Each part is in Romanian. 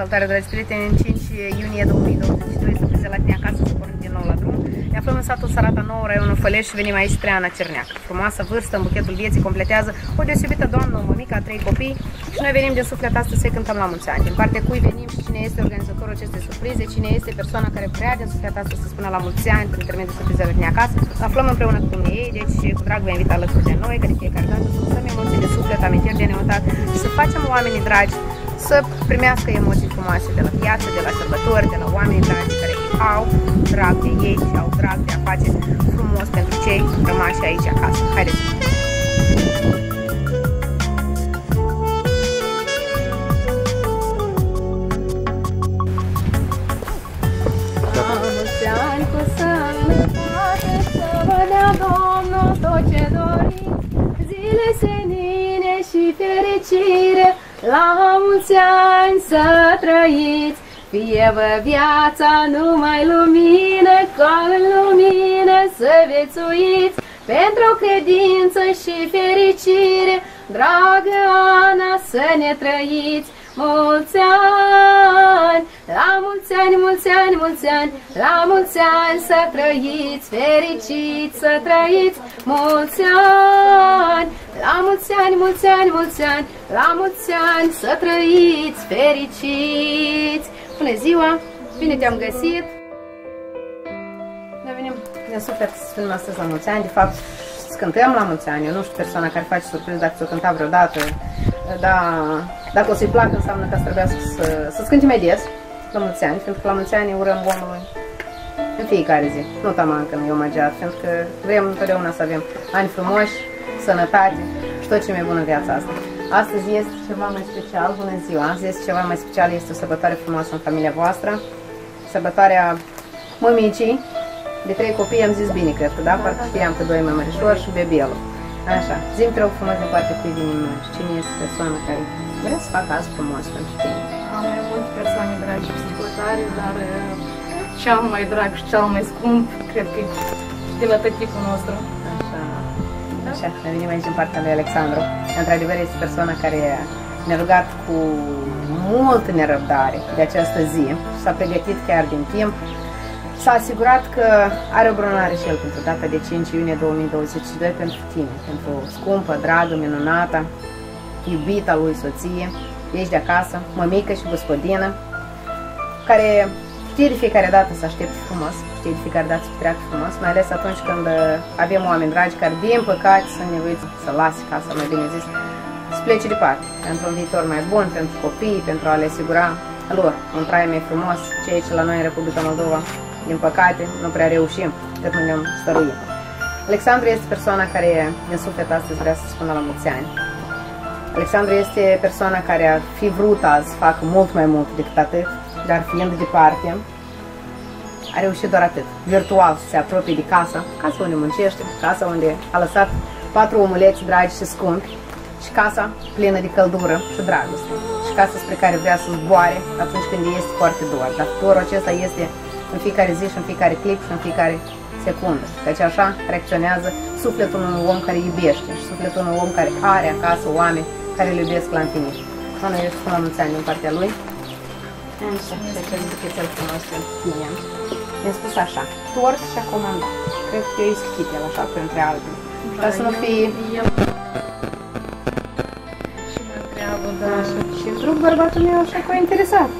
Salutare, dragi prieteni! În 5 iunie 2022 sunt prezent la tine acasă să pornim din nou la drum. Ne aflăm în satul Sarata Nou, raionul Făleș și venim aici spre Ana Cerneac. Frumoasă vârstă, în buchetul vieții, completează o deosebită doamnă, o mămică, a trei copii și noi venim de suflet astăzi să-i cântăm la mulți ani. Din partea cui venim și cine este organizatorul acestei surprize, cine este persoana care vrea din suflet astăzi să spună la mulți ani prin intermediul surprizei la tine acasă. Aflăm împreună cu ei, deci cu drag vă invit alături de noi, care fiecare dată să lăsăm emoții de suflet, amintiri de neutat și să facem oamenii dragi să primească emoții frumoase de la viață, de la sărbători, de la oameni dragi care au drag de ei și au drag de a face frumos pentru cei rămași aici acasă. Haideți! Domnul tot ce doriți, zile senine și fericire, la mulți ani să trăiți, fie vă viața numai lumină, ca în lumină să vețuiți, pentru credință și fericire, dragă Ana, să ne trăiți, mulți ani, la mulți ani, mulți ani, mulți ani, la mulți ani să trăiți, fericiți să trăiți, mulți ani, la mulți ani, mulți ani, mulți ani, la mulți ani să trăiți, fericiți. Bună ziua, bine te-am găsit. Ne venim de suflet să spunem astăzi la mulți ani, de fapt să cântăm la mulți ani. Eu nu știu persoana care face surpriză dacă ți-o cânta vreodată, dar dacă o să-i placă înseamnă că trebuie să, să-ți cânti mai des la mulți ani, pentru că la mulți ani urăm omului în fiecare zi, nu taman când e omageat, pentru că vrem întotdeauna să avem ani frumoși, sănătate și tot ce mai bun în viața asta. Astăzi este ceva mai special, bună ziua, astăzi este ceva mai special, este o sărbătoare frumoasă în familia voastră, sărbătoarea mămicii, de trei copii am zis bine, cred că, da? Parcă știam că doi mămărișori și bebelul. Așa, zi-mi te rog frumos de partea cui vine noi și cine este persoana care vrea să facă azi frumos pentru tine. Am mai multe persoane dragi psihotare, dar uh, cel mai drag și cel mai scump, cred că e de la tăticul nostru. Așa, așa, ne venim aici în partea lui Alexandru. Într-adevăr este persoana care ne-a rugat cu multă nerăbdare de această zi și s-a pregătit chiar din timp s-a asigurat că are o bronare și el pentru data de 5 iunie 2022 pentru tine, pentru scumpă, dragă, minunată, iubita lui soție, ești de acasă, mămică și gospodină, care știe de fiecare dată să aștepte frumos, știe de fiecare dată să treacă frumos, mai ales atunci când uh, avem oameni dragi care, din păcate, sunt nevoiți să lase casa, mai bine zis, să plece departe, pentru un viitor mai bun, pentru copii, pentru a le asigura lor un trai mai frumos, ceea ce la noi în Republica Moldova din păcate, nu prea reușim cât nu ne-am stăruit. Alexandru este persoana care în suflet astăzi vrea să spună la mulți ani. Alexandru este persoana care ar fi vrut azi să facă mult mai mult decât atât, dar fiind departe, a reușit doar atât, virtual să se apropie de casa, casa unde muncește, casa unde a lăsat patru omuleți dragi și scumpi și casa plină de căldură și dragoste și casa spre care vrea să zboare atunci când este foarte dor. Dar dorul acesta este în fiecare zi și în fiecare clip și în fiecare secundă. Căci așa reacționează sufletul unui om care iubește și sufletul unui om care are acasă oameni care îl iubesc la infinit. Doamne, eu spun la mulți ani din partea lui. Așa, și acest buchetel frumos pentru tine. Mi-a spus așa, tort și-a comandat. Cred că e schit el așa, printre altele. Ca să nu fie... Și mă întreabă, da. Așa. Și druc bărbatul meu așa că interesat.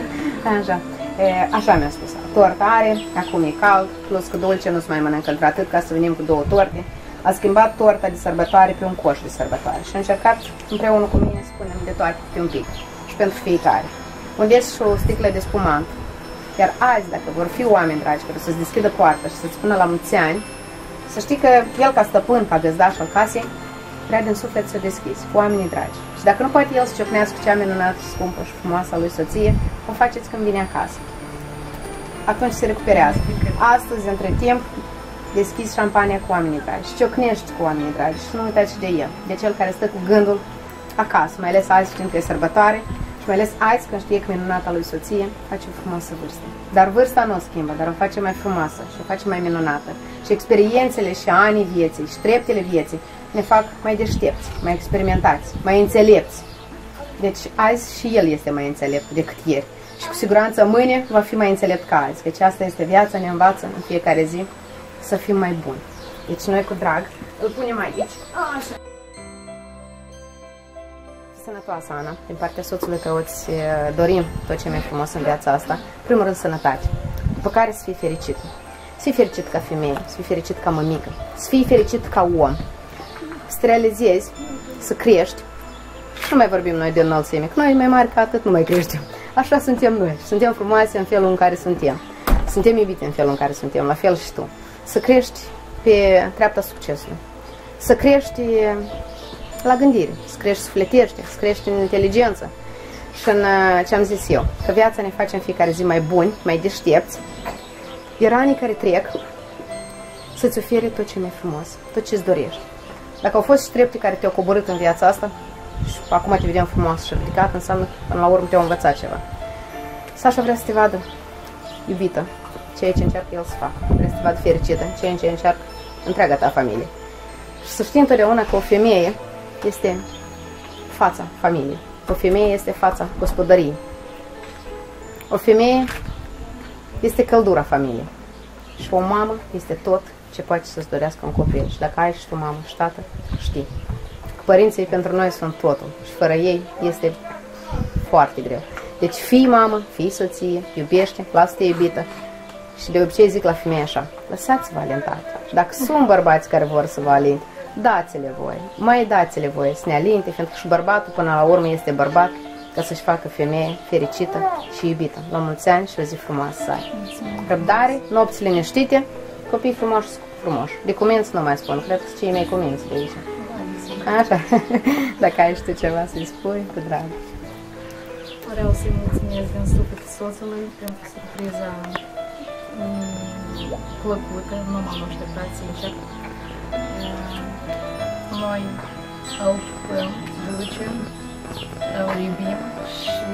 așa. E, așa mi-a spus. Torta are, acum e cald, plus că dulce nu se mai mănâncă atât ca să venim cu două torte. A schimbat torta de sărbătoare pe un coș de sărbătoare și a încercat împreună cu mine să punem de toate pe un pic și pentru fiecare. Unde și o sticlă de spumant. Iar azi, dacă vor fi oameni dragi care să-ți deschidă poarta și să-ți spună la mulți ani, să știi că el ca stăpân, ca găzdaș al casei, vrea din suflet să deschizi cu oamenii dragi. Și dacă nu poate el să ciocnească cea minunată, scumpă și frumoasă a lui soție, o faceți când vine acasă. Atunci se recuperează. Astăzi, între timp, deschizi șampania cu oamenii dragi și ciocnești cu oamenii dragi și nu uitați și de el, de cel care stă cu gândul acasă, mai ales azi când e sărbătoare și mai ales azi când știe că minunata lui soție face o frumoasă vârstă. Dar vârsta nu o schimbă, dar o face mai frumoasă și o face mai minunată. Și experiențele și anii vieții și treptele vieții ne fac mai deștepți, mai experimentați, mai înțelepți. Deci azi și el este mai înțelept decât ieri. Și cu siguranță mâine va fi mai înțelept ca azi. Deci asta este viața, ne învață în fiecare zi să fim mai buni. Deci noi cu drag îl punem aici. Așa. Sănătoasă, Ana. Din partea soțului tău îți eh, dorim tot ce mai frumos în viața asta. Primul rând sănătate. După care să fii fericit. Să fii fericit ca femeie, să fii fericit ca mămică, să fii fericit ca om. Să te realizezi, să crești. Și nu mai vorbim noi de înălțime, că noi mai mari ca atât nu mai creștem. Așa suntem noi. Suntem frumoase în felul în care suntem. Suntem iubite în felul în care suntem, la fel și tu. Să crești pe treapta succesului. Să crești la gândire, să crești sufletește, să crești în inteligență. Și în ce am zis eu, că viața ne face în fiecare zi mai buni, mai deștepți, iar anii care trec să-ți ofere tot ce mai frumos, tot ce-ți dorești. Dacă au fost și trepte care te-au coborât în viața asta și acum te vedem frumos și ridicat, înseamnă că până la urmă te-au învățat ceva. Sasha vrea să te vadă iubită, ceea ce încearcă el să facă. Vrea să te vadă fericită, ceea ce încearcă întreaga ta familie. Și să știi întotdeauna că o femeie este fața familiei. O femeie este fața gospodăriei. O femeie este căldura familiei. Și o mamă este tot ce poate să-ți dorească un copil. Și dacă ai și tu mamă și tată, știi. Că părinții pentru noi sunt totul. Și fără ei este foarte greu. Deci fii mamă, fii soție, iubește, lasă-te iubită. Și de obicei zic la femeie așa, lăsați-vă alentat. Dacă sunt bărbați care vor să vă alinte, dați-le voi, mai dați-le voi să ne alinte, pentru că și bărbatul până la urmă este bărbat ca să-și facă femeie fericită și iubită. La mulți ani și o zi frumoasă să ai. Răbdare, nopți liniștite, copii frumoși frumoși. De cuminți nu mai spun, cred că cei mai cuminți de aici. Așa, dacă ai și tu ceva să-i spui, cu drag. Vreau să-i mulțumesc din suflet soțului pentru surpriza plăcută, nu m-am așteptat, sincer. Noi îl putem duce, îl iubim și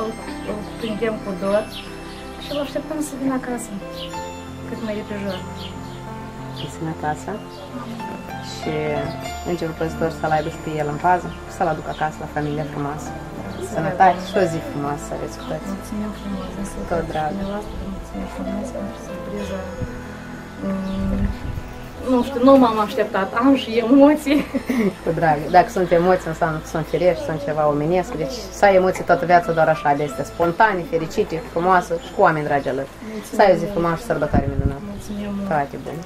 îl, îl prindem cu dor și îl așteptăm să vină acasă cât mai repejor. Și sănătoasă și Îngerul Păzitor să-l aibă și pe el în pază și să-l aducă acasă la familie frumoasă. Sănătate și o zi frumoasă să aveți cu toți. Mulțumim frumos, din suflet. Tot drag. Dumneavoastră, vă mulțumim frumos pentru surpriza. Mm, nu știu, nu m-am așteptat, am și emoții. Cu drag. Dacă sunt emoții, înseamnă că sunt firești, sunt ceva omenesc. Deci să ai emoții toată viața doar așa, de astea, spontane, fericite, frumoasă și cu oameni dragi alături. Să ai o zi frumoasă și sărbătoare minunată. Mulțumim mult. Toate bune.